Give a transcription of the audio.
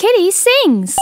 Kitty sings.